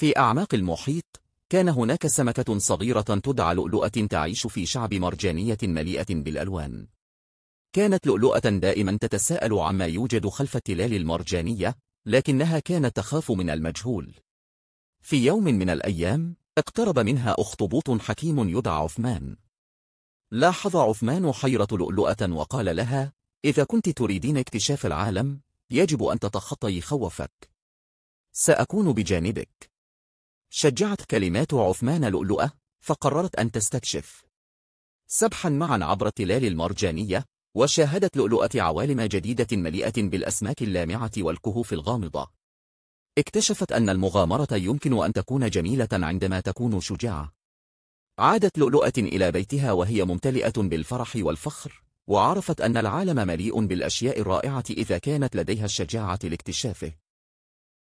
في أعماق المحيط كان هناك سمكة صغيرة تدعى لؤلؤة تعيش في شعب مرجانية مليئة بالألوان. كانت لؤلؤة دائما تتساءل عما يوجد خلف التلال المرجانية لكنها كانت تخاف من المجهول. في يوم من الأيام اقترب منها أخطبوط حكيم يدعى عثمان. لاحظ عثمان حيرة لؤلؤة وقال لها إذا كنت تريدين اكتشاف العالم يجب أن تتخطي خوفك. سأكون بجانبك. شجعت كلمات عثمان لؤلؤة فقررت أن تستكشف. سبحا معا عبر التلال المرجانية وشاهدت لؤلؤة عوالم جديدة مليئة بالأسماك اللامعة والكهوف الغامضة. اكتشفت أن المغامرة يمكن أن تكون جميلة عندما تكون شجاعة. عادت لؤلؤة إلى بيتها وهي ممتلئة بالفرح والفخر وعرفت أن العالم مليء بالأشياء الرائعة إذا كانت لديها الشجاعة لاكتشافه.